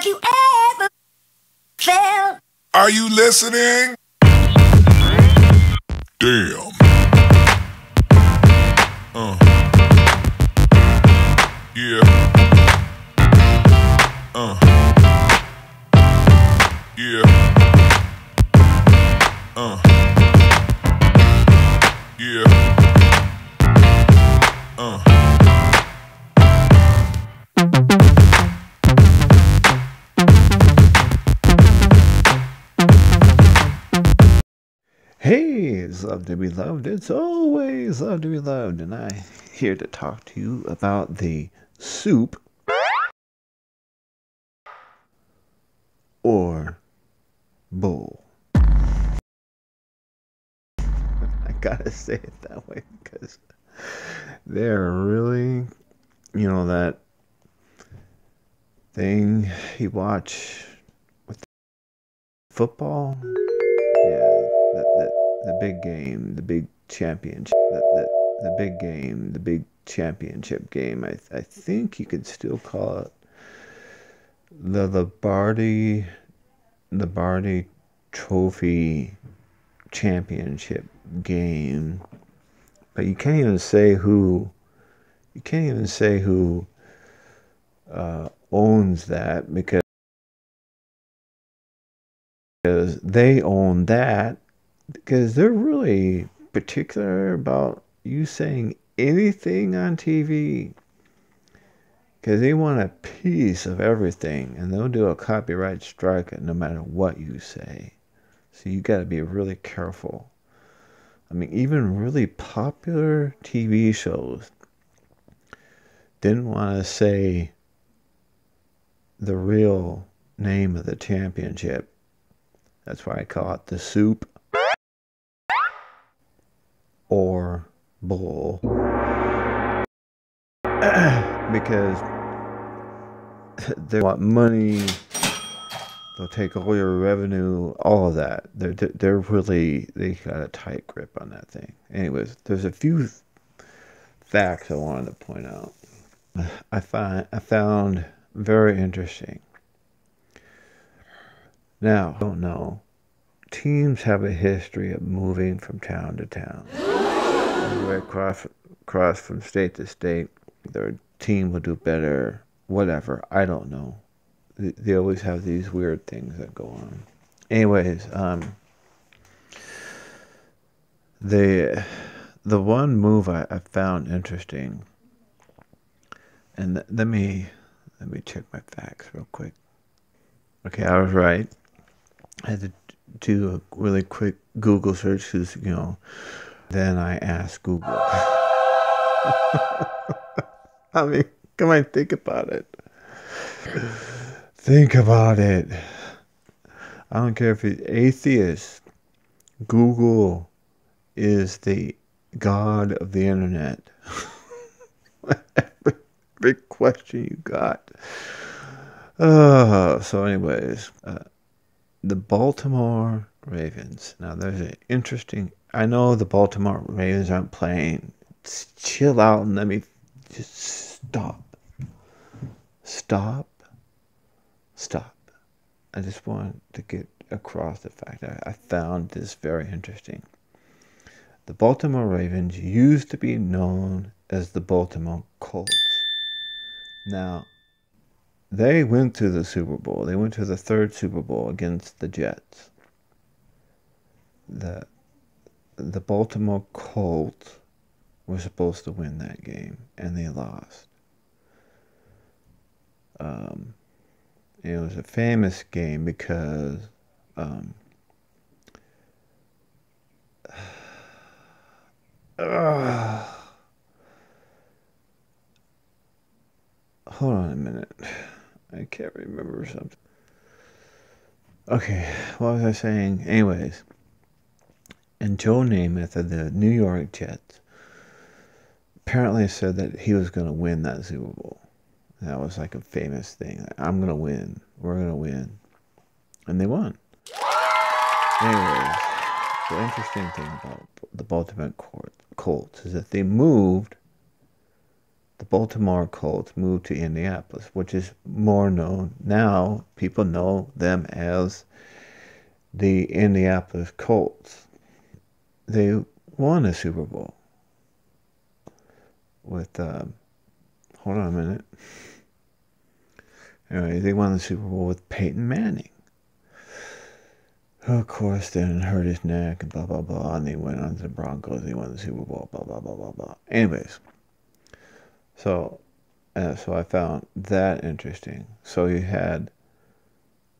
Have you ever felt? Are you listening? Damn. Uh. Yeah. Love to be loved. It's always love to be loved, and I here to talk to you about the soup or bowl. I gotta say it that way because they're really, you know, that thing you watch with football. Yeah, the, the, the big game, the big championship, the, the, the big game, the big championship game. I, I think you could still call it the Lombardi, Lombardi Trophy Championship game. But you can't even say who, you can't even say who uh, owns that because because they own that because they're really particular about you saying anything on TV because they want a piece of everything and they'll do a copyright strike no matter what you say. So you got to be really careful. I mean, even really popular TV shows didn't want to say the real name of the championship that's why I call it the soup or bull. because they want money, they'll take all your revenue, all of that. They're, they're really, they got a tight grip on that thing. Anyways, there's a few facts I wanted to point out. I find I found very interesting. Now, I don't know. Teams have a history of moving from town to town. Right across, across from state to state, their team will do better, whatever. I don't know. They, they always have these weird things that go on. Anyways, um, the the one move I, I found interesting, and th- let me let me check my facts real quick. Okay, I was right. I had to do a really quick Google search because, you know, then I asked Google. I mean, come on, think about it. Think about it. I don't care if it's atheist. Google is the god of the internet. every, every question you got. Uh, so, anyways, uh, the Baltimore Ravens. Now, there's an interesting. I know the Baltimore Ravens aren't playing. Just chill out and let me just stop. Stop. Stop. I just want to get across the fact that I found this very interesting. The Baltimore Ravens used to be known as the Baltimore Colts. Now, they went to the Super Bowl. They went to the third Super Bowl against the Jets. The the Baltimore Colts were supposed to win that game, and they lost. Um, it was a famous game because um, uh, hold on a minute. I can't remember something. Okay, what was I saying? Anyways, and Joe Namath of the New York Jets apparently said that he was going to win that Super Bowl. That was like a famous thing. I'm going to win. We're going to win. And they won. Anyways, the interesting thing about the Baltimore Colts is that they moved the Baltimore Colts moved to Indianapolis, which is more known now. People know them as the Indianapolis Colts. They won a Super Bowl with, uh, hold on a minute. Anyway, they won the Super Bowl with Peyton Manning. Of course, then hurt his neck and blah, blah, blah. And they went on to the Broncos. They won the Super Bowl, blah, blah, blah, blah, blah. Anyways, so, uh, so I found that interesting. So you had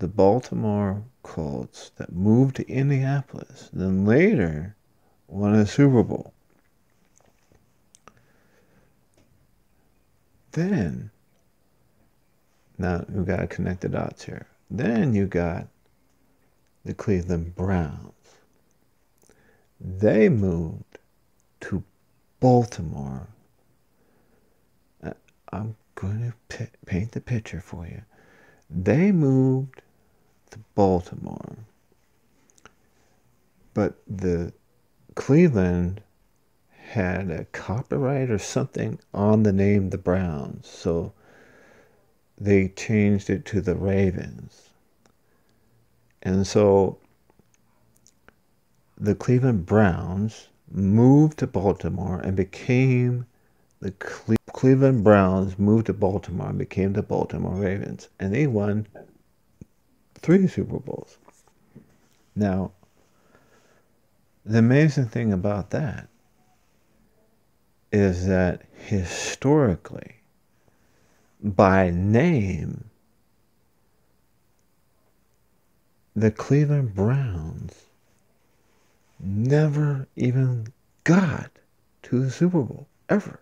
the Baltimore Colts that moved to Indianapolis, then later won a Super Bowl. Then, now you got to connect the dots here. Then you got the Cleveland Browns. They moved to Baltimore. Uh, I'm going to paint the picture for you. They moved to Baltimore, but the Cleveland had a copyright or something on the name the Browns, so they changed it to the Ravens. And so the Cleveland Browns moved to Baltimore and became the Cle- Cleveland Browns moved to Baltimore and became the Baltimore Ravens. And they won three Super Bowls. Now, the amazing thing about that is that historically, by name, the Cleveland Browns never even got to the Super Bowl, ever.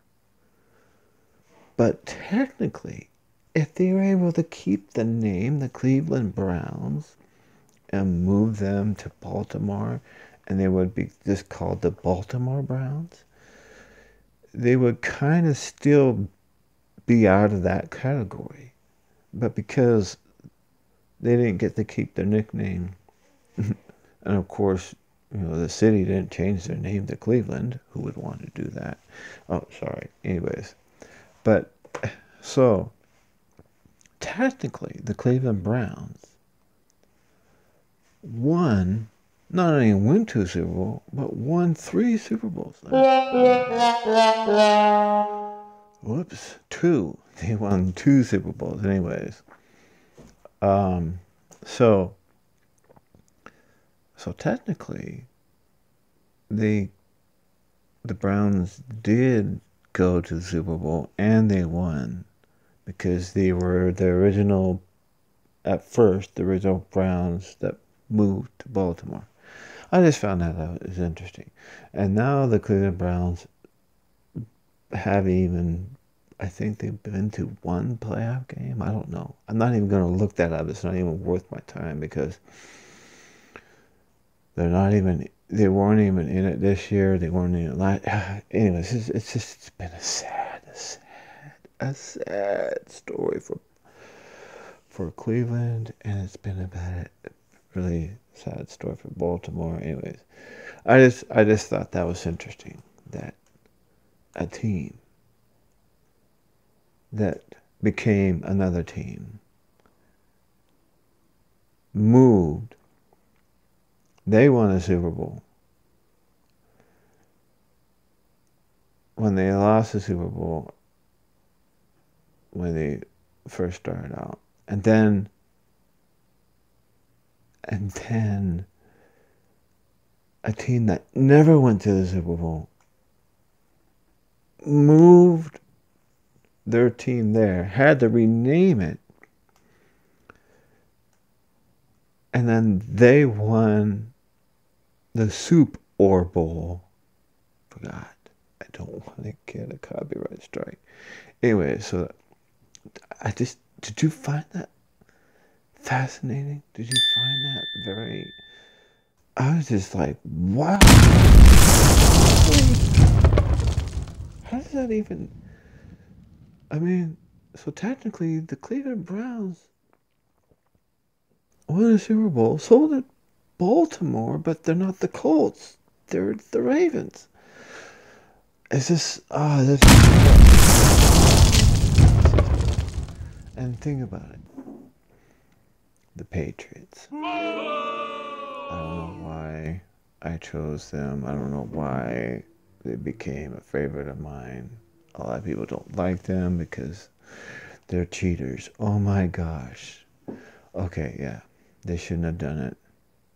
But technically, if they were able to keep the name, the Cleveland Browns, and move them to Baltimore, and they would be just called the Baltimore Browns, they would kind of still be out of that category. But because they didn't get to keep their nickname, and of course, you know, the city didn't change their name to Cleveland. Who would want to do that? Oh, sorry. Anyways, but so technically, the Cleveland Browns won not only went to a Super Bowl, but won three Super Bowls. Whoops, two. They won two Super Bowls, anyways. Um, so, so technically, the the Browns did go to the Super Bowl and they won because they were the original, at first, the original Browns that moved to Baltimore. I just found that out is interesting. And now the Cleveland Browns have even, I think they've been to one playoff game. I don't know. I'm not even going to look that up. It's not even worth my time because they're not even, they weren't even in it this year. They weren't in it last. Anyways, it's, it's just, it's been a sad, a sad, a sad story for, for Cleveland. And it's been a bad, really sad story for Baltimore. Anyways, I just I just thought that was interesting that a team that became another team moved. They won a Super Bowl. When they lost the Super Bowl, when they first started out, and then and then a team that never went to the Super Bowl moved their team there, had to rename it, and then they won the Soup or Bowl. Forgot. I don't want to get a copyright strike. Anyway, so I just did you find that fascinating? Did you find that very? I was just like, wow. How does that even? I mean, so technically, the Cleveland Browns won a Super Bowl, sold at Baltimore, but they're not the Colts. They're the Ravens. It's just, ah, oh, this. And think about it. The Patriots. I don't know why I chose them. I don't know why they became a favorite of mine. A lot of people don't like them because they're cheaters. Oh my gosh. Okay, yeah. They shouldn't have done it.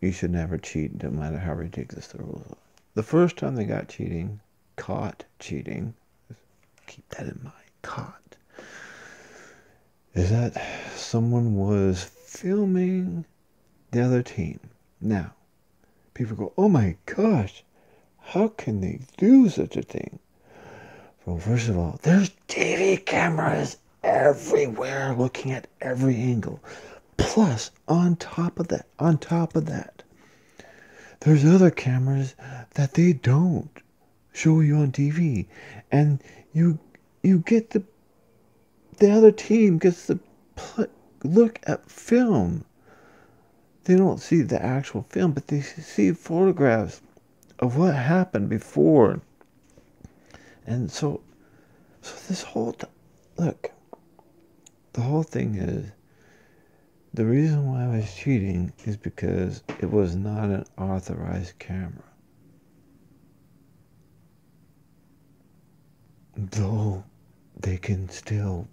You should never cheat, no matter how ridiculous the rules are. The first time they got cheating, caught cheating, keep that in mind, caught, is that someone was filming the other team. Now, people go, oh my gosh, how can they do such a thing? Well, first of all, there's TV cameras everywhere looking at every angle. Plus, on top of that, on top of that, there's other cameras that they don't show you on TV. And you you get the the other team gets the look at film. They don't see the actual film, but they see photographs of what happened before. And so, so this whole look, the whole thing is the reason why I was cheating is because it was not an authorized camera. Though they can still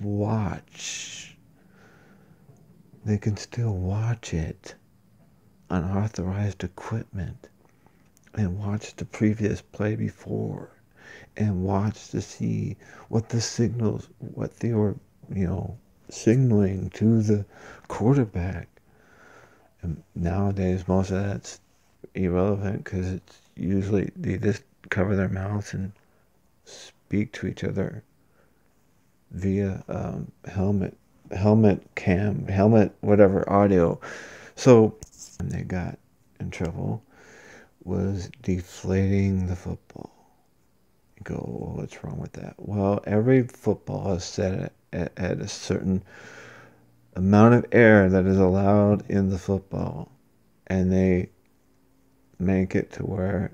watch, they can still watch it. On authorized equipment. And watch the previous play before. And watch to see what the signals, what they were, you know, signaling to the quarterback. And nowadays, most of that's irrelevant because it's usually they just cover their mouths and speak to each other via um, helmet, helmet cam, helmet whatever audio. So they got in trouble was deflating the football. You go, well, what's wrong with that? Well, every football is set at, at a certain amount of air that is allowed in the football, and they make it to where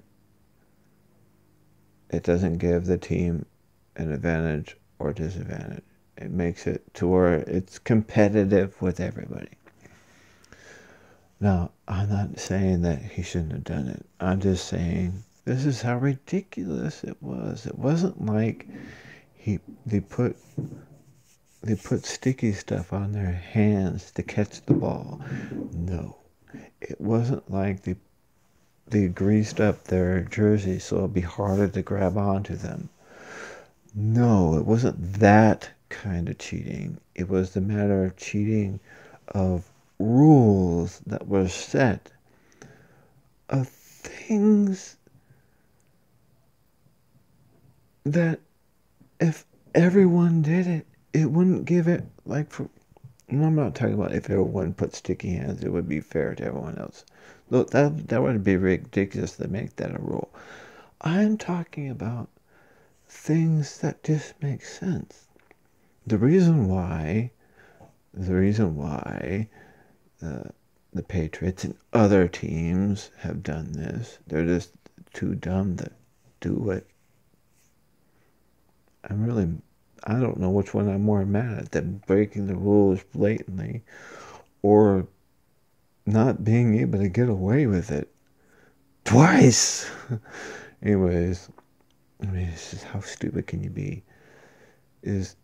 it doesn't give the team an advantage or disadvantage. It makes it to where it's competitive with everybody. Now, I'm not saying that he shouldn't have done it. I'm just saying this is how ridiculous it was. It wasn't like he they put they put sticky stuff on their hands to catch the ball. No. It wasn't like they they greased up their jersey so it'd be harder to grab onto them. No, it wasn't that kind of cheating. It was the matter of cheating of rules that were set of things that if everyone did it, it wouldn't give it like for. I'm not talking about if everyone put sticky hands, it would be fair to everyone else. Look, that that would be ridiculous to make that a rule. I'm talking about things that just make sense. The reason why, the reason why uh, the Patriots and other teams have done this, they're just too dumb to do it. I'm really, I don't know which one I'm more mad at them breaking the rules blatantly or not being able to get away with it twice. Anyways, I mean, how stupid can you be? Is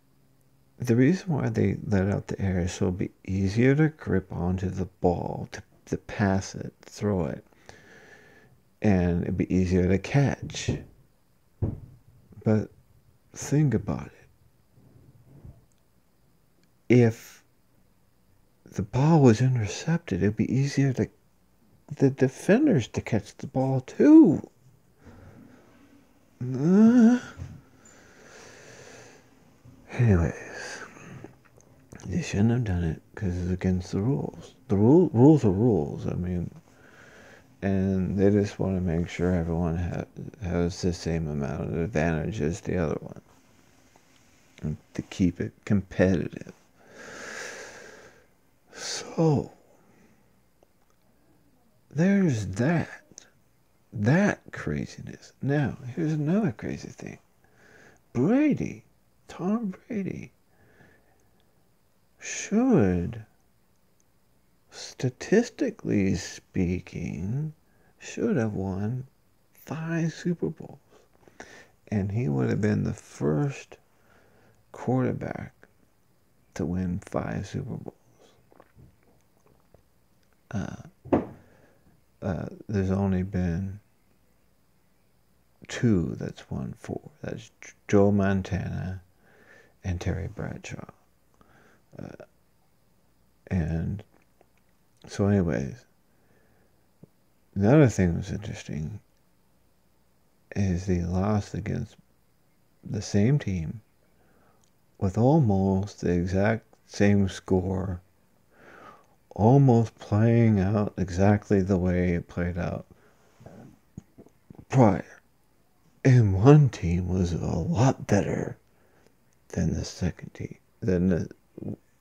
the reason why they let out the air is so it'll be easier to grip onto the ball, to, to pass it, throw it, and it'd be easier to catch. But think about it. If the ball was intercepted, it'd be easier to the defenders to catch the ball too. Uh, anyways, they shouldn't have done it because it's against the rules. The rule, rules are rules. I mean, and they just want to make sure everyone ha- has the same amount of advantage as the other one, and to keep it competitive. So there's that that craziness. Now, here's another crazy thing Brady, Tom Brady, should, statistically speaking, should have won five Super Bowls. And he would have been the first quarterback to win five Super Bowls. Uh, uh, there's only been two that's won four. That's Joe Montana and Terry Bradshaw. Uh, and so, anyways, the other thing that's interesting is he lost against the same team with almost the exact same score, almost playing out exactly the way it played out prior. And one team was a lot better than the second team, than the,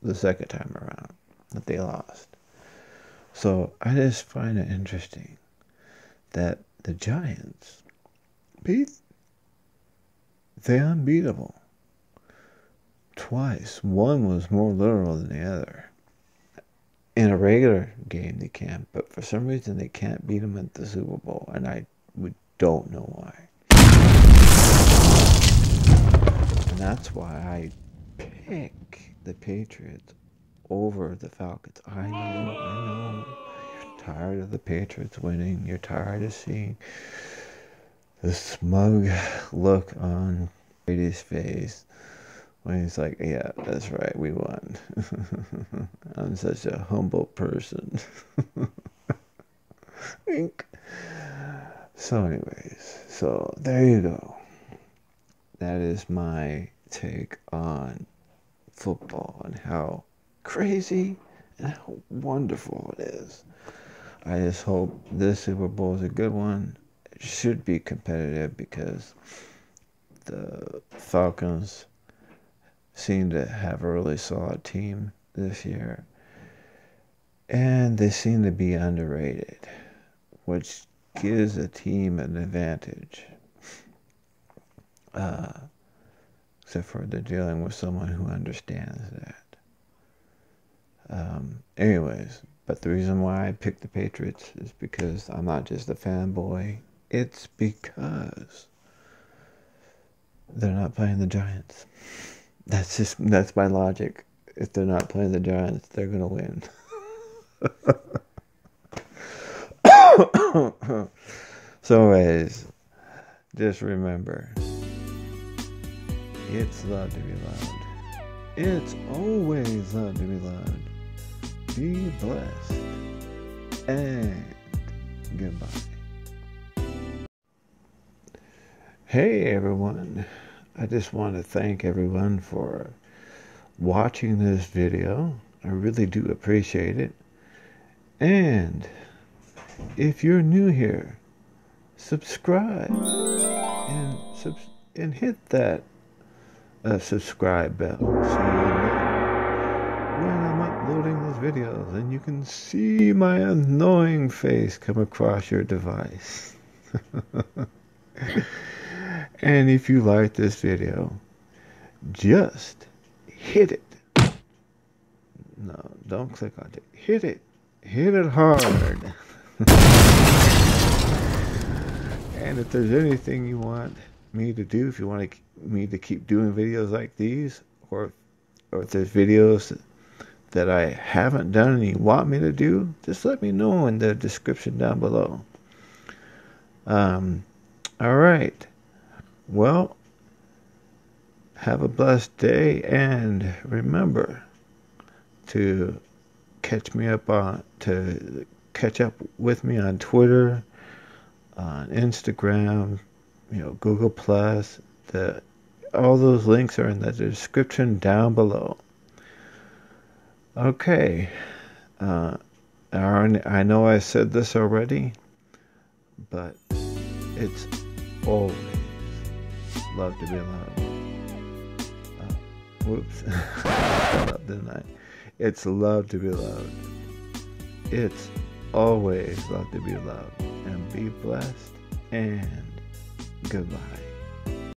the second time around that they lost. So I just find it interesting that the Giants beat the unbeatable twice. One was more literal than the other. In a regular game, they can, but for some reason, they can't beat them at the Super Bowl, and I don't know why. And that's why I pick the Patriots over the Falcons. I know, I know. You're tired of the Patriots winning. You're tired of seeing the smug look on Brady's face when he's like, "Yeah, that's right, we won." I'm such a humble person. So, anyways, so there you go. That is my take on football and how crazy and how wonderful it is. I just hope this Super Bowl is a good one. It should be competitive because the Falcons seem to have a really solid team this year. And they seem to be underrated, which gives a team an advantage. Uh, except for they're dealing with someone who understands that. Um, anyways, but the reason why I picked the Patriots is because I'm not just a fanboy. It's because they're not playing the Giants. That's just that's my logic. If they're not playing the Giants, they're gonna win. so, anyways, just remember, it's love to be loud. It's always love to be loud. Be blessed and goodbye. Hey everyone. I just want to thank everyone for watching this video. I really do appreciate it. And if you're new here, subscribe and and hit that uh, subscribe bell so you know when I'm uploading these videos and you can see my annoying face come across your device. And if you like this video, just hit it. No, don't click on it. Hit it. Hit it hard. and if there's anything you want me to do, if you want me to keep doing videos like these, or or if there's videos that I haven't done and you want me to do, just let me know in the description down below. Um, all right. Well, have a blessed day and remember to catch me up on to catch up with me on Twitter, on Instagram, you know, Google Plus. The all those links are in the description down below. Okay. Uh, I know I said this already, but it's always love to be alone. Uh, whoops. didn't I? It's love to be loved. It's always love to be loved. And be blessed and goodbye.